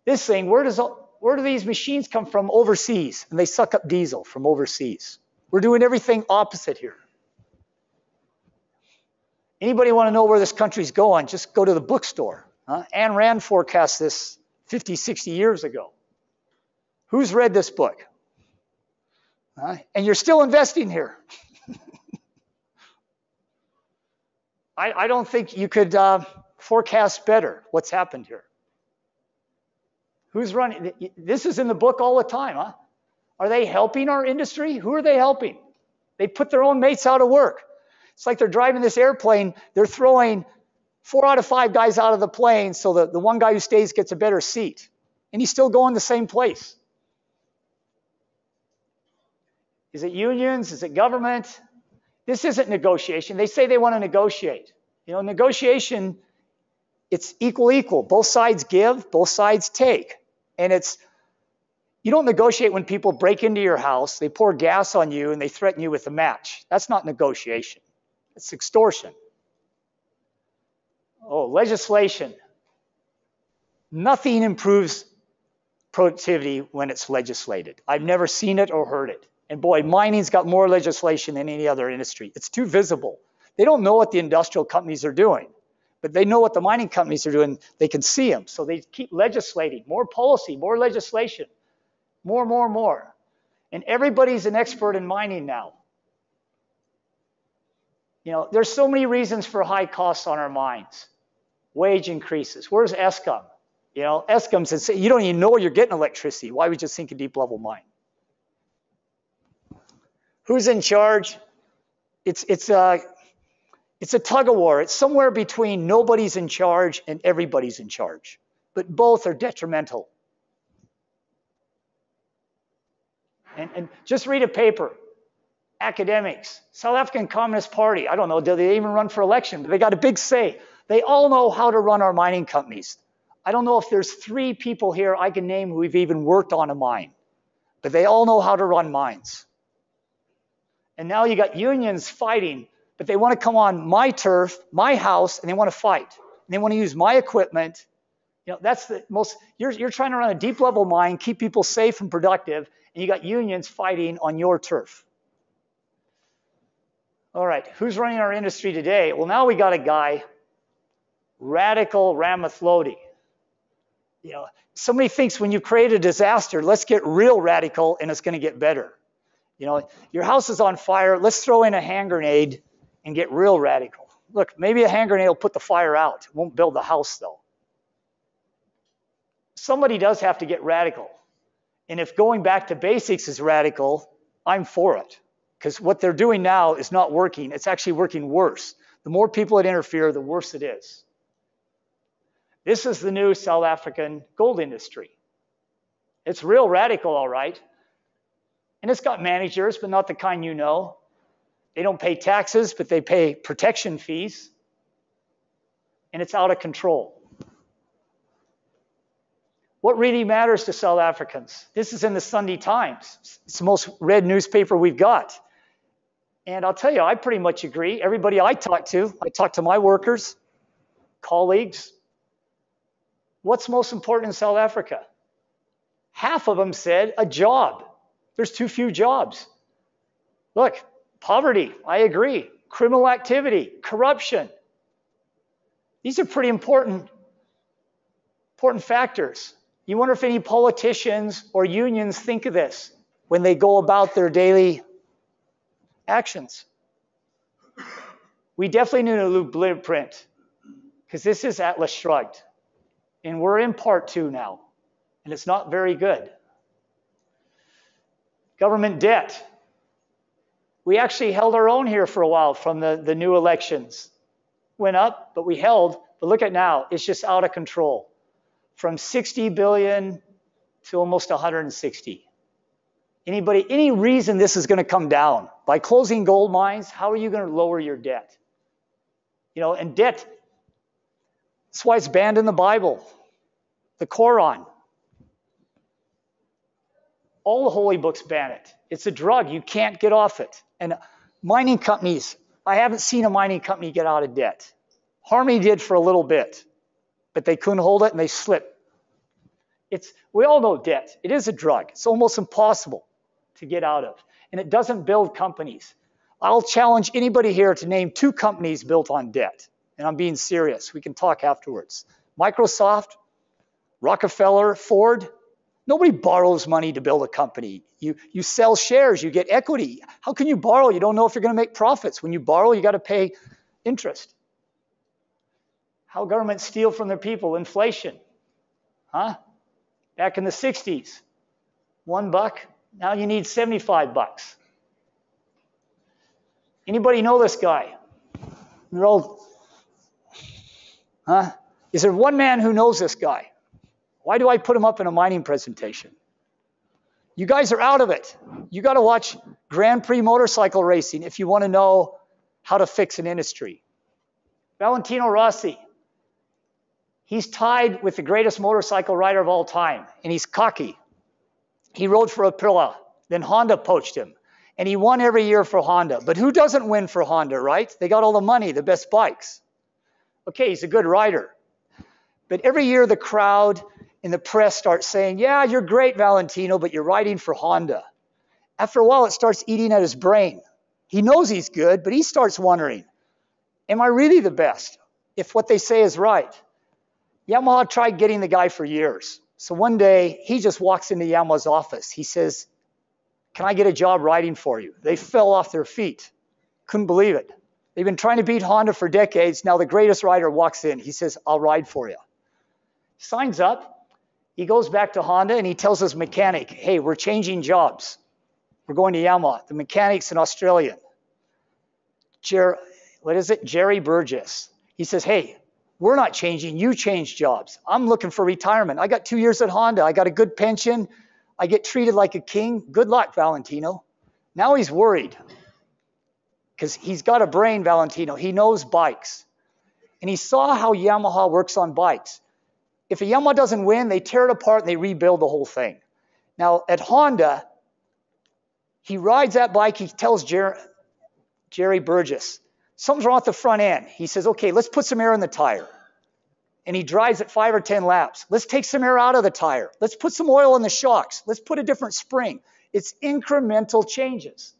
This thing, where, does, where do these machines come from overseas? And they suck up diesel from overseas. We're doing everything opposite here. Anybody want to know where this country's going? Just go to the bookstore. Huh? Ayn Rand forecast this 50, 60 years ago. Who's read this book? Huh? And you're still investing here. I, I, don't think you could uh, forecast better what's happened here. Who's running? This is in the book all the time, huh? Are they helping our industry? Who are they helping? They put their own mates out of work. It's like they're driving this airplane, they're throwing four out of five guys out of the plane so that the one guy who stays gets a better seat. And he's still going the same place. Is it unions? Is it government? This isn't negotiation. They say they want to negotiate. You know, negotiation, it's equal, equal. Both sides give, both sides take. And it's, you don't negotiate when people break into your house, they pour gas on you, and they threaten you with a match. That's not negotiation, it's extortion. Oh, legislation. Nothing improves productivity when it's legislated. I've never seen it or heard it. And boy, mining's got more legislation than any other industry. It's too visible. They don't know what the industrial companies are doing, but they know what the mining companies are doing. They can see them. So they keep legislating more policy, more legislation, more, more, more. And everybody's an expert in mining now. You know, there's so many reasons for high costs on our mines. Wage increases. Where's Eskom? You know, Eskom says you don't even know you're getting electricity. Why would you sink a deep level mine? Who's in charge? It's, it's, a, it's a tug of war. It's somewhere between nobody's in charge and everybody's in charge. But both are detrimental. And, and just read a paper. Academics, South African Communist Party. I don't know, do they even run for election? But they got a big say. They all know how to run our mining companies. I don't know if there's three people here I can name who've even worked on a mine, but they all know how to run mines. And now you got unions fighting, but they want to come on my turf, my house, and they want to fight. And they want to use my equipment. You know, that's the most, you're, you're trying to run a deep level mine, keep people safe and productive, and you got unions fighting on your turf. All right, who's running our industry today? Well, now we got a guy, Radical Ramatlhodi. You know, somebody thinks when you create a disaster, let's get real radical and it's going to get better. You know, your house is on fire. Let's throw in a hand grenade and get real radical. Look, maybe a hand grenade will put the fire out. It won't build the house, though. Somebody does have to get radical. And if going back to basics is radical, I'm for it. Because what they're doing now is not working. It's actually working worse. The more people that interfere, the worse it is. This is the new South African gold industry. It's real radical, all right. And it's got managers, but not the kind you know. They don't pay taxes, but they pay protection fees. And it's out of control. What really matters to South Africans? This is in the Sunday Times. It's the most read newspaper we've got. And I'll tell you, I pretty much agree. Everybody I talk to, I talk to my workers, colleagues. What's most important in South Africa? Half of them said a job. There's too few jobs. Look, poverty, I agree. Criminal activity, corruption. These are pretty important, important factors. You wonder if any politicians or unions think of this when they go about their daily actions. We definitely need a new blueprint because this is Atlas Shrugged. And we're in part two now, and it's not very good. Government debt. We actually held our own here for a while from the, the new elections. Went up, but we held. But look at now, it's just out of control. From 60 billion to almost 160. Anybody, any reason this is going to come down? By closing gold mines, how are you going to lower your debt? You know, and debt, that's why it's banned in the Bible, the Quran. All the holy books ban it. It's a drug. You can't get off it. And mining companies, I haven't seen a mining company get out of debt. Harmony did for a little bit, but they couldn't hold it and they slipped. It's, we all know debt. It is a drug. It's almost impossible to get out of. and it doesn't build companies. I'll challenge anybody here to name two companies built on debt. And I'm being serious. We can talk afterwards. Microsoft, Rockefeller, Ford. Nobody borrows money to build a company. You, you sell shares, you get equity. How can you borrow? You don't know if you're going to make profits. When you borrow, you got to pay interest. How governments steal from their people? Inflation. Huh? Back in the 60s, one buck. Now you need 75 bucks. Anybody know this guy? You're old. Huh? Is there one man who knows this guy? Why do I put them up in a mining presentation? You guys are out of it. You got to watch Grand Prix motorcycle racing if you want to know how to fix an industry. Valentino Rossi. He's tied with the greatest motorcycle rider of all time, and he's cocky. He rode for Aprilia, then Honda poached him, and he won every year for Honda. But who doesn't win for Honda, right? They got all the money, the best bikes. Okay, he's a good rider. But every year the crowd and the press start saying, Yeah, you're great, Valentino, but you're riding for Honda. After a while, it starts eating at his brain. He knows he's good, but he starts wondering, Am I really the best? If what they say is right. Yamaha tried getting the guy for years. So one day, he just walks into Yamaha's office. He says, Can I get a job riding for you? They fell off their feet. Couldn't believe it. They've been trying to beat Honda for decades. Now the greatest rider walks in. He says, I'll ride for you. Signs up. He goes back to Honda and he tells his mechanic, hey, we're changing jobs. We're going to Yamaha. The mechanic's an Australian. Jer- what is it? Jerry Burgess. He says, hey, we're not changing. You change jobs. I'm looking for retirement. I got two years at Honda. I got a good pension. I get treated like a king. Good luck, Valentino. Now he's worried because he's got a brain, Valentino. He knows bikes. And he saw how Yamaha works on bikes. If a Yamaha doesn't win, they tear it apart and they rebuild the whole thing. Now, at Honda, he rides that bike. He tells Jer- Jerry Burgess, something's wrong with the front end. He says, okay, let's put some air in the tire. And he drives it five or 10 laps. Let's take some air out of the tire. Let's put some oil in the shocks. Let's put a different spring. It's incremental changes.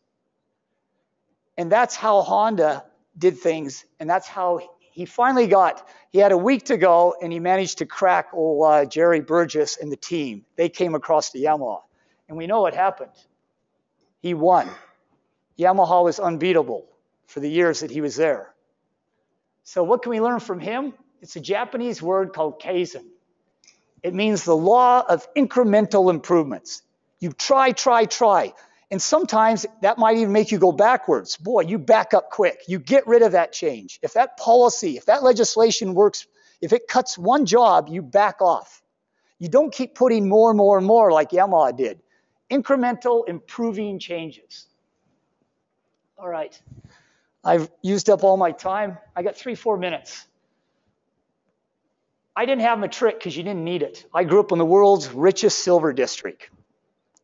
And that's how Honda did things. And that's how he finally got, he had a week to go and he managed to crack old uh, Jerry Burgess and the team. They came across the Yamaha. And we know what happened. He won. Yamaha was unbeatable for the years that he was there. So, what can we learn from him? It's a Japanese word called kaizen. It means the law of incremental improvements. You try, try, try. And sometimes that might even make you go backwards. Boy, you back up quick. You get rid of that change. If that policy, if that legislation works, if it cuts one job, you back off. You don't keep putting more and more and more like Yamaha did. Incremental, improving changes. All right. I've used up all my time. I got three, four minutes. I didn't have a trick because you didn't need it. I grew up in the world's richest silver district.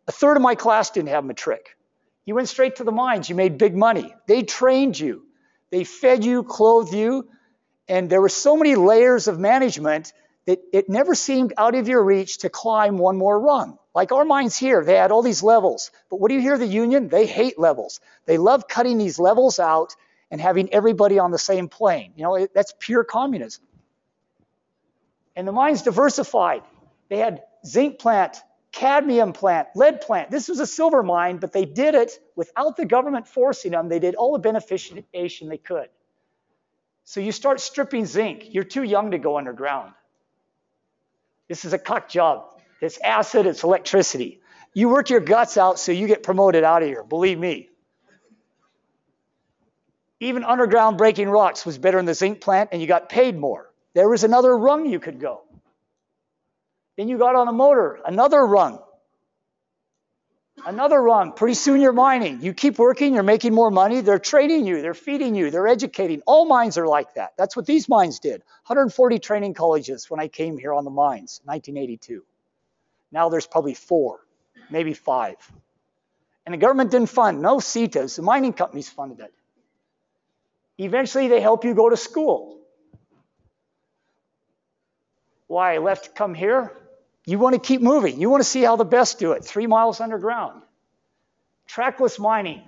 A third of my class didn't have matric. You went straight to the mines. You made big money. They trained you. They fed you, clothed you, and there were so many layers of management that it never seemed out of your reach to climb one more rung. Like our mines here, they had all these levels. But what do you hear the union? They hate levels. They love cutting these levels out and having everybody on the same plane. You know, that's pure communism. And the mines diversified. They had zinc plant, cadmium plant, lead plant. This was a silver mine, but they did it without the government forcing them. They did all the beneficiation they could. So you start stripping zinc. You're too young to go underground. This is a cock job. It's acid, it's electricity. You work your guts out so you get promoted out of here, believe me. Even underground breaking rocks was better in the zinc plant and you got paid more. There was another rung you could go. Then you got on a motor, another rung. Another rung. Pretty soon you're mining. You keep working, you're making more money. They're training you, they're feeding you, they're educating. All mines are like that. That's what these mines did. 140 training colleges when I came here on the mines, 1982. Now there's probably four, maybe five. And the government didn't fund, no SETAs, the mining companies funded it. Eventually they help you go to school. Why I left to come here? You want to keep moving. You want to see how the best do it. Three miles underground. Trackless mining.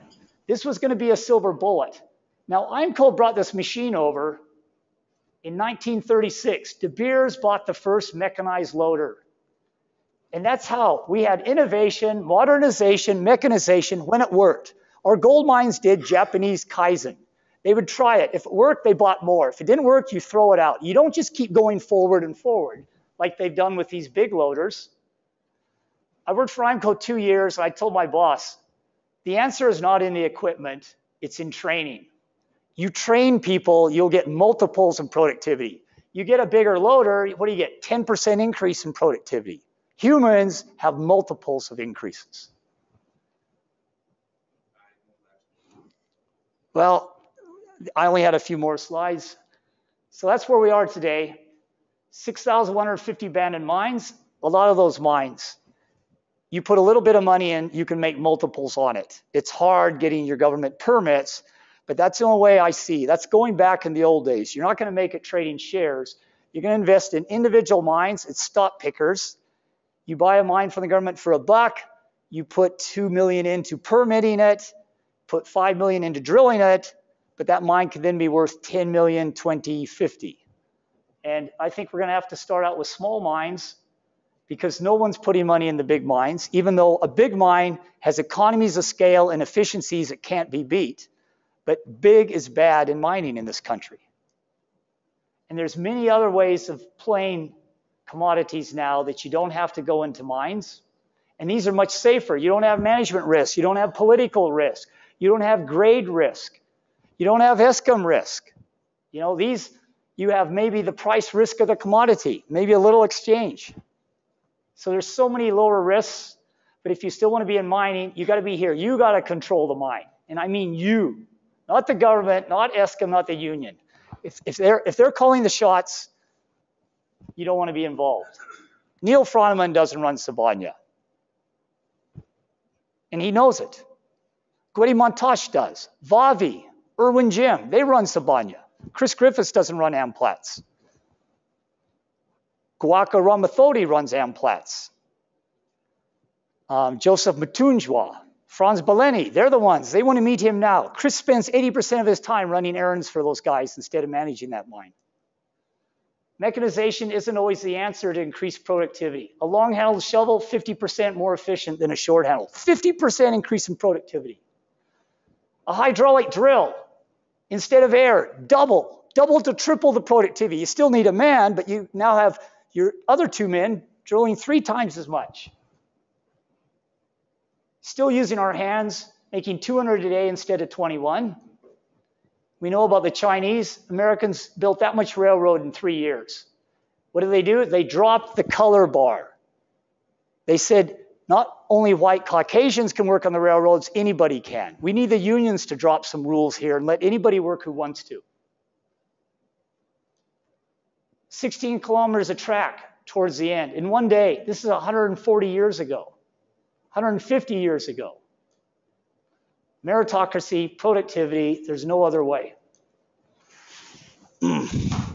This was going to be a silver bullet. Now, Eimco brought this machine over in 1936. De Beers bought the first mechanized loader. And that's how we had innovation, modernization, mechanization when it worked. Our gold mines did Japanese Kaizen. They would try it. If it worked, they bought more. If it didn't work, you throw it out. You don't just keep going forward and forward like they've done with these big loaders. I worked for Eimco two years, and I told my boss, the answer is not in the equipment, it's in training. You train people, you'll get multiples in productivity. You get a bigger loader, what do you get? 10% increase in productivity. Humans have multiples of increases. Well, I only had a few more slides. So that's where we are today. 6,150 abandoned mines, a lot of those mines. You put a little bit of money in, you can make multiples on it. It's hard getting your government permits, but that's the only way I see. That's going back in the old days. You're not going to make it trading shares. You're going to invest in individual mines. It's stock pickers. You buy a mine from the government for a buck. You put two million into permitting it, put five million into drilling it, but that mine could then be worth 10 million, 20, 50. And I think we're going to have to start out with small mines because no one's putting money in the big mines, even though a big mine has economies of scale and efficiencies that can't be beat. But big is bad in mining in this country. And there's many other ways of playing commodities now that you don't have to go into mines. And these are much safer. You don't have management risk. You don't have political risk. You don't have grade risk. You don't have Eskom risk. You know, these, you have maybe the price risk of the commodity, maybe a little exchange. So there's so many lower risks, but if you still want to be in mining, you got to be here. You got to control the mine. And I mean you, not the government, not Eskom, not the union. If, if, they're, if they're calling the shots, you don't want to be involved. Neal Froneman doesn't run Sibanye. And he knows it. Gwede Mantashe does. Vavi, Irvin Jim, they run Sibanye. Chris Griffiths doesn't run Amplats. Ngoako Ramatlhodi runs Amplats. Um, Joseph Mathunjwa, Frans Baleni, they're the ones. They want to meet him now. Chris spends 80% of his time running errands for those guys instead of managing that mine. Mechanization isn't always the answer to increase productivity. A long handled shovel, 50% more efficient than a short handled. 50% increase in productivity. A hydraulic drill, instead of air, double, double to triple the productivity. You still need a man, but you now have your other two men drilling three times as much. Still using our hands, making 200 a day instead of 21. We know about the Chinese. Americans built that much railroad in three years. What did they do? They dropped the color bar. They said, not only white Caucasians can work on the railroads, anybody can. We need the unions to drop some rules here and let anybody work who wants to. 16 kilometers of track towards the end in one day. This is 140 years ago, 150 years ago. Meritocracy, productivity, there's no other way.